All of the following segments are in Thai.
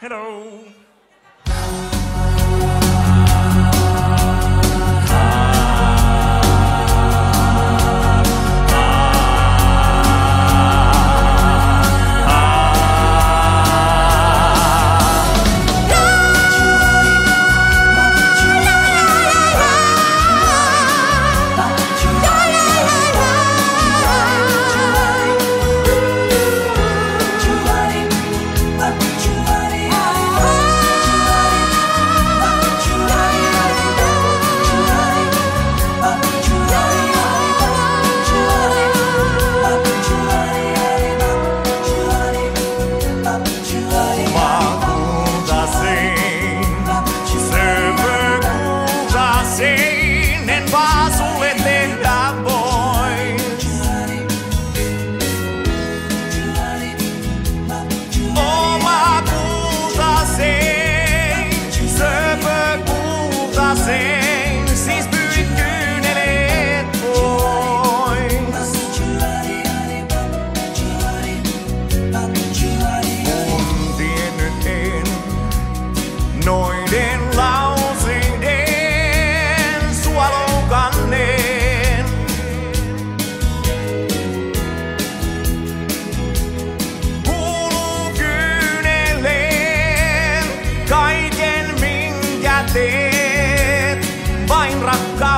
Hello. bandit, vain rakkaus.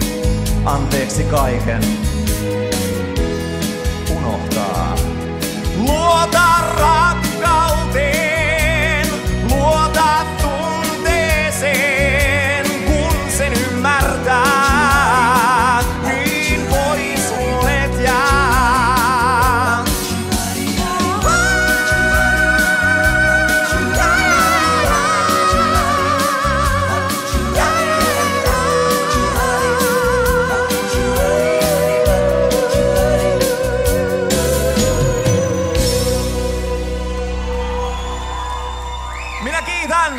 anteeksi kaiken. dan